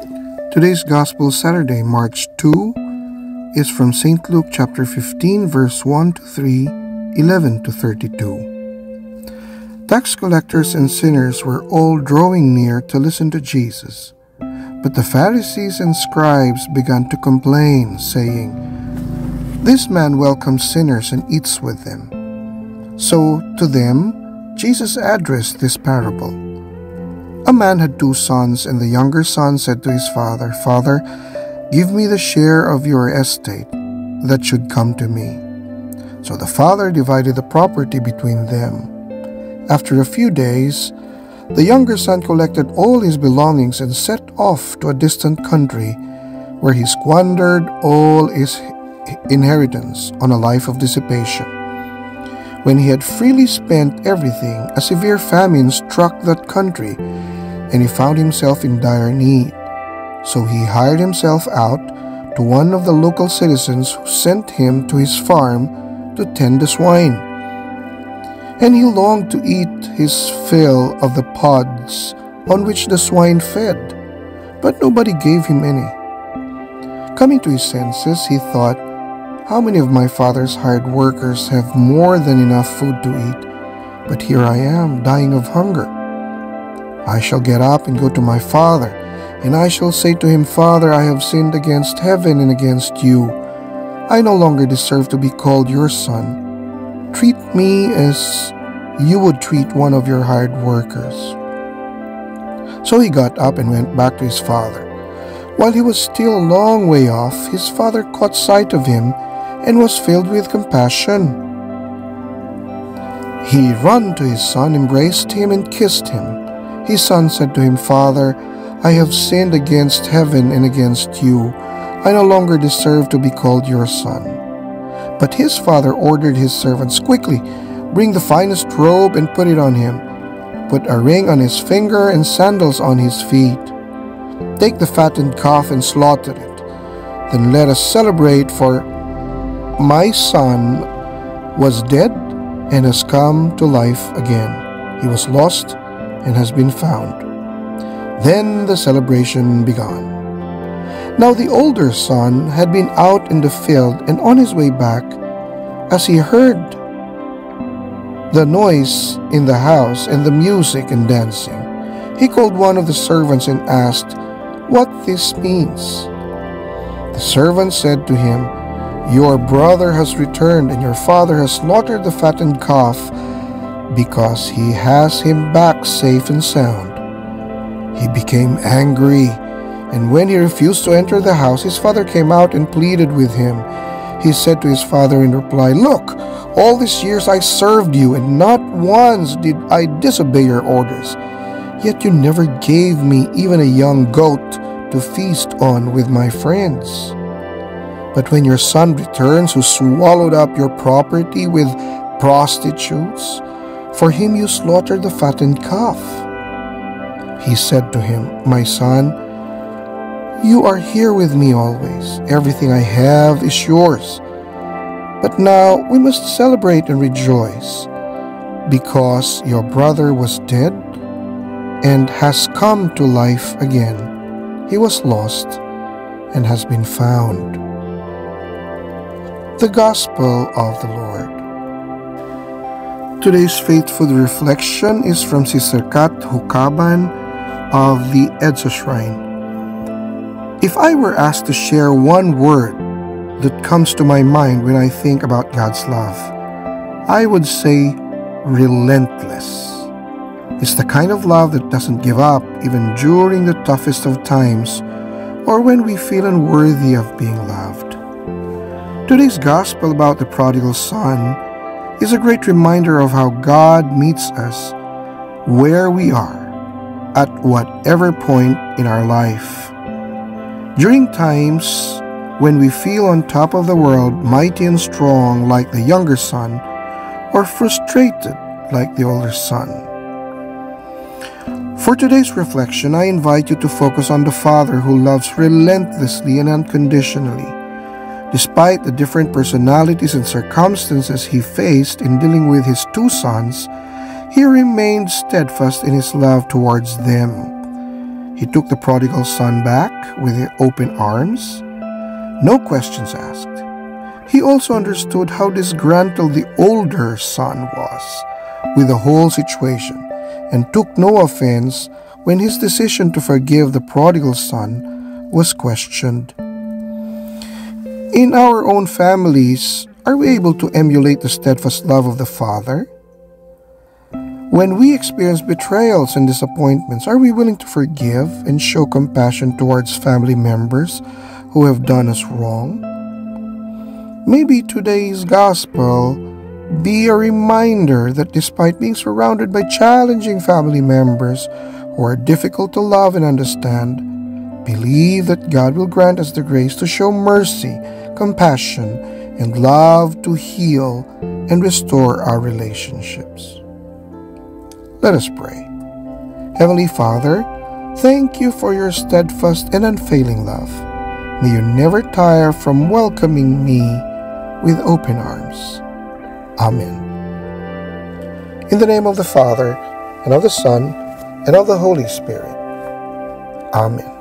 Today's Gospel Saturday, March 2, is from St. Luke chapter 15, verse 1 to 3, 11 to 32. Tax collectors and sinners were all drawing near to listen to Jesus. But the Pharisees and scribes began to complain, saying, This man welcomes sinners and eats with them. So to them, Jesus addressed this parable. A man had two sons, and the younger son said to his father, Father, give me the share of your estate that should come to me. So the father divided the property between them. After a few days, the younger son collected all his belongings and set off to a distant country where he squandered all his inheritance on a life of dissipation. When he had freely spent everything, a severe famine struck that country, and he found himself in dire need. So he hired himself out to one of the local citizens who sent him to his farm to tend the swine. And he longed to eat his fill of the pods on which the swine fed, but nobody gave him any. Coming to his senses, he thought, how many of my father's hired workers have more than enough food to eat? But here I am, dying of hunger. I shall get up and go to my father, and I shall say to him, Father, I have sinned against heaven and against you. I no longer deserve to be called your son. Treat me as you would treat one of your hired workers. So he got up and went back to his father. While he was still a long way off, his father caught sight of him and was filled with compassion. He ran to his son, embraced him, and kissed him. His son said to him, Father, I have sinned against heaven and against you. I no longer deserve to be called your son. But his father ordered his servants, Quickly, bring the finest robe and put it on him. Put a ring on his finger and sandals on his feet. Take the fattened calf and slaughter it. Then let us celebrate, for my son was dead and has come to life again. He was lost and has been found. Then the celebration began. Now the older son had been out in the field and on his way back, as he heard the noise in the house and the music and dancing, he called one of the servants and asked what this means. The servant said to him, your brother has returned, and your father has slaughtered the fattened calf because he has him back safe and sound. He became angry, and when he refused to enter the house, his father came out and pleaded with him. He said to his father in reply, Look, all these years I served you, and not once did I disobey your orders. Yet you never gave me even a young goat to feast on with my friends. But when your son returns, who swallowed up your property with prostitutes, for him you slaughtered the fattened calf. He said to him, My son, you are here with me always. Everything I have is yours. But now we must celebrate and rejoice, because your brother was dead and has come to life again. He was lost and has been found. The Gospel of the Lord. Today's Faithfood reflection is from Sister Kat Hukaban of the Edsa Shrine. If I were asked to share one word that comes to my mind when I think about God's love, I would say relentless. It's the kind of love that doesn't give up even during the toughest of times or when we feel unworthy of being loved. Today's gospel about the prodigal son is a great reminder of how God meets us where we are at whatever point in our life. During times when we feel on top of the world, mighty and strong like the younger son, or frustrated like the older son. For today's reflection, I invite you to focus on the Father who loves relentlessly and unconditionally Despite the different personalities and circumstances he faced in dealing with his two sons, he remained steadfast in his love towards them. He took the prodigal son back with open arms, no questions asked. He also understood how disgruntled the older son was with the whole situation and took no offense when his decision to forgive the prodigal son was questioned. In our own families, are we able to emulate the steadfast love of the Father? When we experience betrayals and disappointments, are we willing to forgive and show compassion towards family members who have done us wrong? Maybe today's gospel be a reminder that despite being surrounded by challenging family members who are difficult to love and understand, believe that God will grant us the grace to show mercy, compassion, and love to heal and restore our relationships. Let us pray. Heavenly Father, thank you for your steadfast and unfailing love. May you never tire from welcoming me with open arms. Amen. In the name of the Father, and of the Son, and of the Holy Spirit. Amen.